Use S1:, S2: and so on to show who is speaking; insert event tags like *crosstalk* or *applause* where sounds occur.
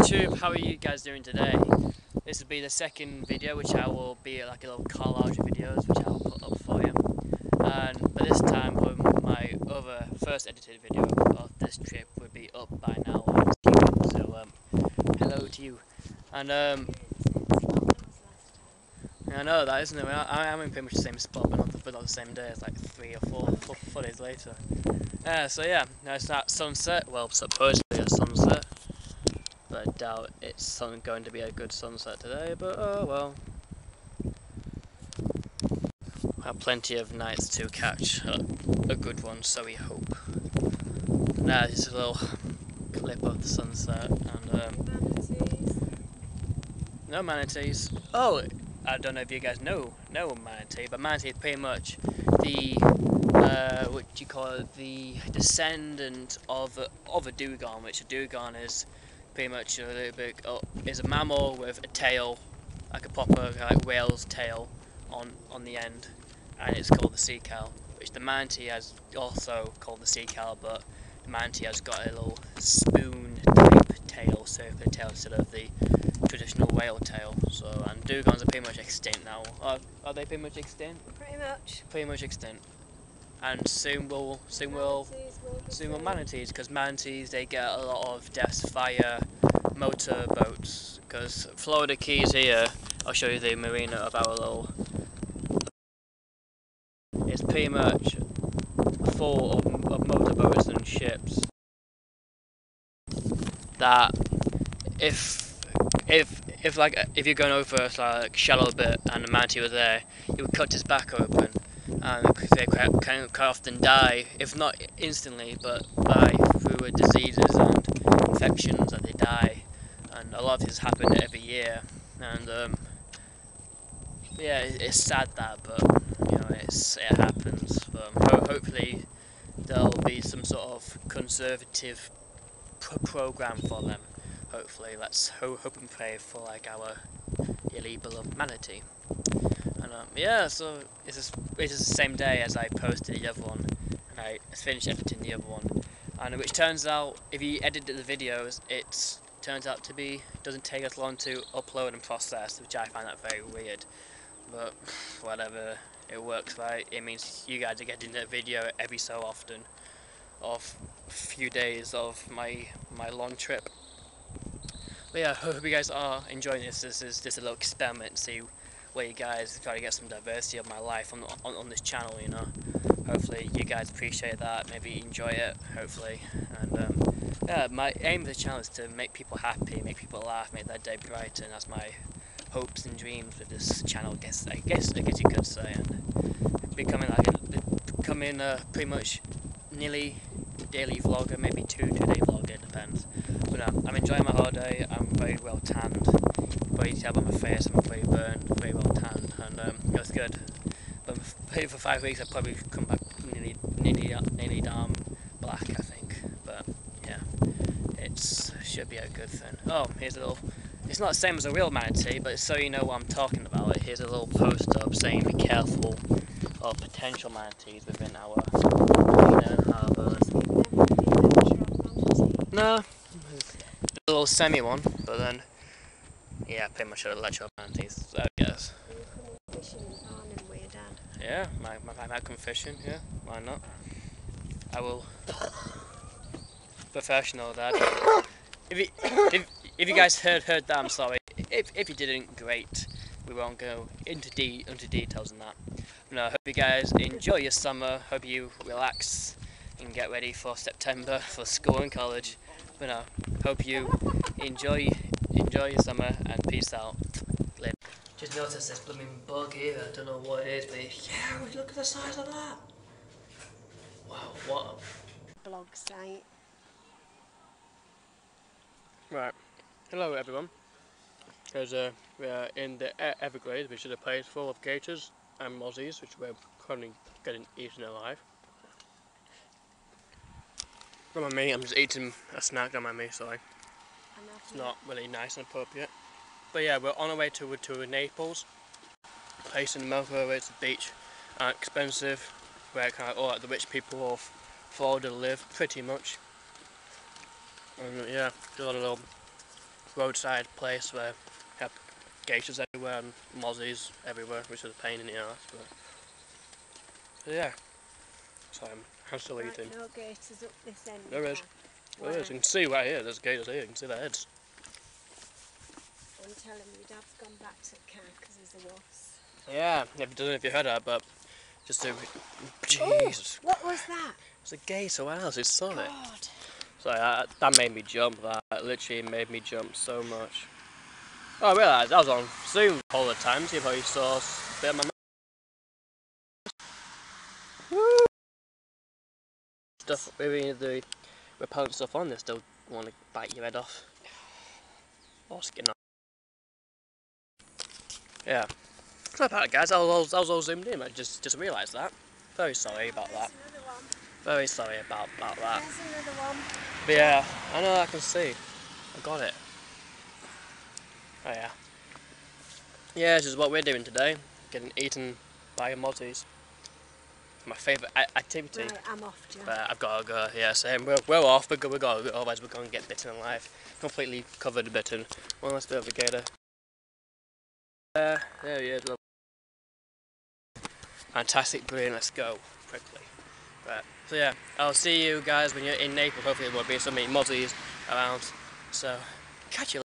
S1: YouTube, how are you guys doing today? This will be the second video which I will be like a little collage of videos which I will put up for you. And by this time my other first edited video of this trip would be up by now. So um, hello to you. And um, I know that isn't it? I, am in pretty much the same spot but not, but not the same day, it's like three or four, four, four days later. Uh, so yeah, now it's not sunset, well supposedly a sunset. But I doubt it's going to be a good sunset today, but oh well. we have plenty of nights to catch a, a good one, so we hope. Now this is a little clip of the sunset and um,
S2: Manatees.
S1: no manatees. Oh, I don't know if you guys know know manatee, but manatee is pretty much the uh, what do you call it? The descendant of a, of a dugong, which a dugong is pretty much a little bit uh, is a mammal with a tail, like a proper like whale's tail on on the end, and it's called the sea cow. Which the manatee has also called the sea cow, but the manatee has got a little spoon type tail, circular tail instead of the traditional whale tail. So and dugongs are pretty much extinct now. Are, are they pretty much extinct?
S2: Pretty much.
S1: Pretty much extinct. And soon we'll soon we'll
S2: Manatees will be
S1: Zoom on manatees because manatees they get a lot of deaths via motor boats because Florida Keys here I'll show you the marina of our little it's pretty much full of, of motorboats and ships. That if if if like if you're going over like shallow bit and the manatee was there he would cut his back open and they quite, often die, if not instantly, but by through diseases and infections, and they die. And a lot of this happen every year, and um, yeah, it's sad that, but you know, it's it happens. But ho- hopefully, there'll be some sort of conservative pro- program for them. Hopefully, let's ho- hope and pray for like our beloved manatee. And um, yeah, so it's just, it's just the same day as I posted the other one, and I finished editing the other one, and which turns out if you edit the videos, it turns out to be doesn't take as long to upload and process, which I find that very weird. But *sighs* whatever, it works right. It means you guys are getting a video every so often of a few days of my my long trip. But yeah, I hope you guys are enjoying this. This is just a little experiment, see where you guys try to get some diversity of my life on, on, on this channel, you know. Hopefully you guys appreciate that, maybe enjoy it, hopefully. And um, yeah, my aim of the channel is to make people happy, make people laugh, make their day brighter, and that's my hopes and dreams with this channel, I guess, I guess, I guess you could say. And becoming like a, becoming a pretty much nearly daily vlogger, maybe two, two day vlogger, depends. But no, I'm enjoying my holiday, I'm very well tanned probably tell by my face I'm very very well tanned, and um, it was good. But maybe for five weeks I'd probably come back nearly, nearly, nearly um, black, I think. But yeah, it's should be a good thing. Oh, here's a little. It's not the same as a real manatee, but so you know what I'm talking about. Here's a little poster up saying be careful of potential manatees within our marina harbours. No, a little semi one, but then yeah, pretty much a lecture of manatees, I guess.
S2: Fishing in Arnhem with your dad.
S1: Yeah, my, my, my fishing, yeah, why not? I will. Professional that. If you, if, if you guys heard heard that, I'm sorry. If, if you didn't, great. We won't go into de into details on that. No, I hope you guys enjoy your summer. Hope you relax and get ready for September for school and college. But no, hope you enjoy enjoy your summer and peace out. Later. Just noticed this blooming bug here. I don't know what it is, but yeah, look at the size of that. Wow, what? a...
S2: Blog site.
S1: Right. Hello, everyone. Because uh, we are in the Everglades, which is a place full of gators and mozzies, which we're currently getting eaten alive. Don't mind me, I'm just eating a snack, don't mind me, sorry. It's not really nice and appropriate. But yeah, we're on our way to to Naples, place in America where it's a beach, uh, expensive, where kind of all like, the rich people of Florida live, pretty much. And yeah, just a little roadside place where have gators everywhere and mozzies everywhere, which is a pain in the ass. But, but yeah, so I'm, I'm still
S2: Right,
S1: eating.
S2: no gators up this end.
S1: There is. There is. You can see right here. There's gators here. You can see their heads.
S2: I'm telling you, Dad's gone back to the car because there's a wasp.
S1: Yeah. If you don't know if you heard that, but just to
S2: Oh,
S1: Jesus,
S2: what was that?
S1: it's a gator. What else? It's Sonic. it.
S2: God.
S1: So uh, that made me jump. That literally made me jump so much. Oh, I realised I was on Zoom all the time. See if I saw a bit of my Woo! stuff. Maybe the repellent stuff on. They still want to bite your head off. Or skin off. Yeah. Sorry about it, guys. I was, I was all zoomed in. I just just realised that. Very sorry about that.
S2: There's another one.
S1: Very sorry about about that.
S2: There's another one.
S1: But yeah, I know I can see. I got it. Oh yeah. Yeah, this is what we're doing today. Getting eaten by mozzies. My favourite activity.
S2: Right, I'm off, John.
S1: But I've got to go. Yeah, same. We're, we're off, but we've got to go. Otherwise, we're going to get bitten alive. Completely covered bitten. One last bit of a gator. Uh, there he is. Fantastic, brilliant. Let's go quickly. Right. So yeah, I'll see you guys when you're in Naples. Hopefully, there will be some mozzies around. So, catch you.